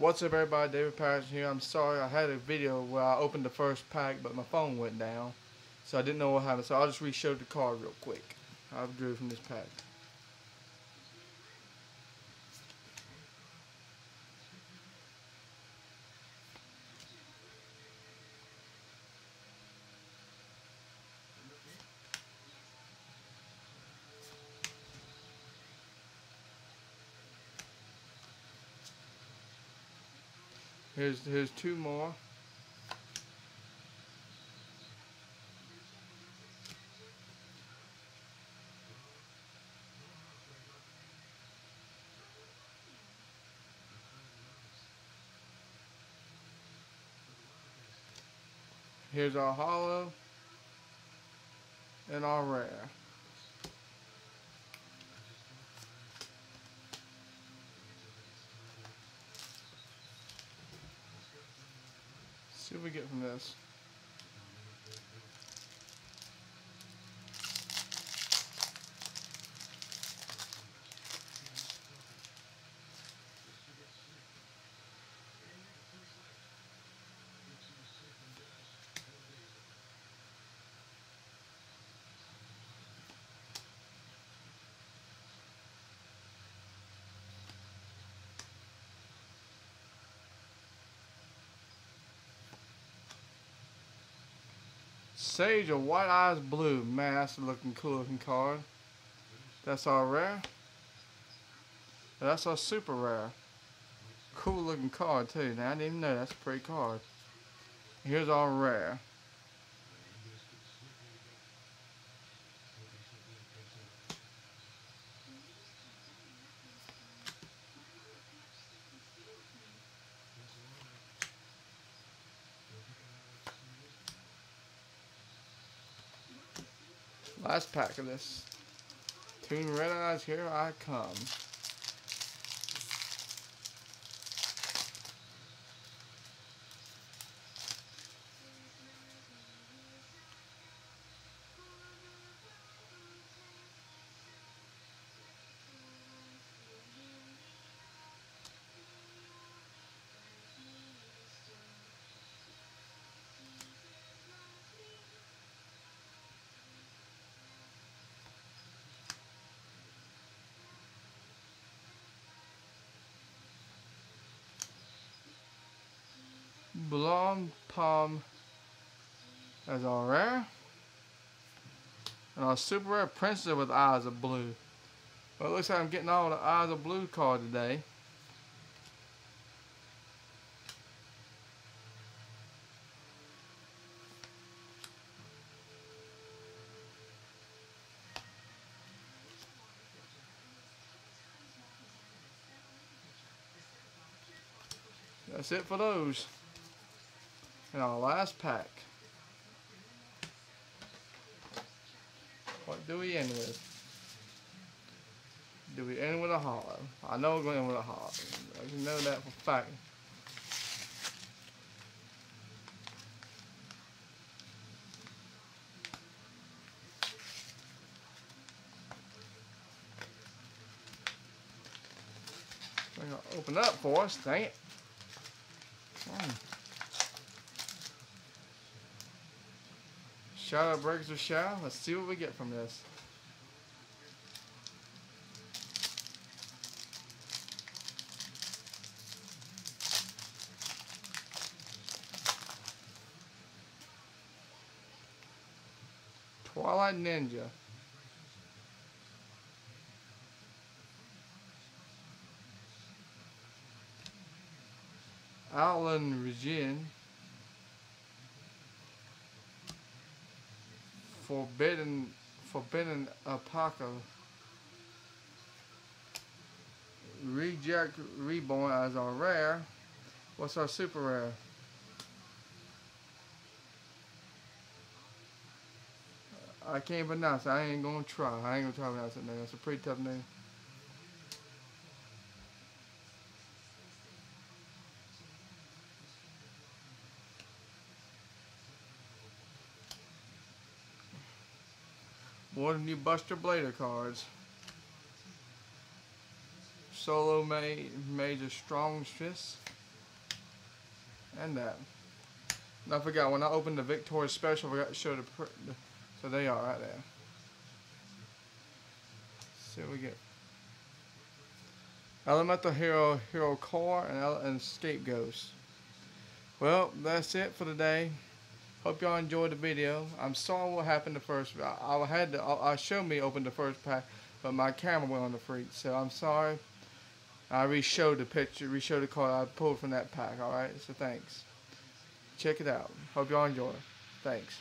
What's up everybody, David Patterson here. I'm sorry I had a video where I opened the first pack but my phone went down. So I didn't know what happened. So I'll just re-show the card real quick. I drew from this pack. Here's here's two more. Here's our hollow and our rare. See what we get from this. Sage of White Eyes Blue. Man, that's a looking cool looking card. That's our rare. That's our super rare. Cool looking card too. Now I didn't even know that's a pretty card. Here's our rare. Last pack of this. Toon Red Eyes, here I come. Blonde Palm as our rare. And our super rare Princess with Eyes of Blue. Well, it looks like I'm getting all the Eyes of Blue card today. That's it for those. And our last pack. What do we end with? Do we end with a holo? I know we're going to end with a holo. I know that for fact. They're going to open up for us, dang it. Hmm. Shout out Breakers of Shao. Let's see what we get from this. Twilight Ninja. Alan Regine. Forbidden Forbidden Apoca Reject Reborn as our rare. What's our super rare? I can't pronounce it. I ain't gonna try. I ain't gonna try to pronounce it name. It's a pretty tough name. One of new Buster Blader cards. Solo made Major Strong Fist. and that. And I forgot when I opened the Victoria Special, I forgot to show the, the so they are right there. see what we get. Elemental Hero, Hero Core, and, and Scapegoats. Well, that's it for today. Hope y'all enjoyed the video. I'm sorry what happened the first. I, I had to. I, I showed me open the first pack, but my camera went on the freak. So I'm sorry. I re-showed the picture, re-showed the card I pulled from that pack. All right. So thanks. Check it out. Hope y'all enjoy. Thanks.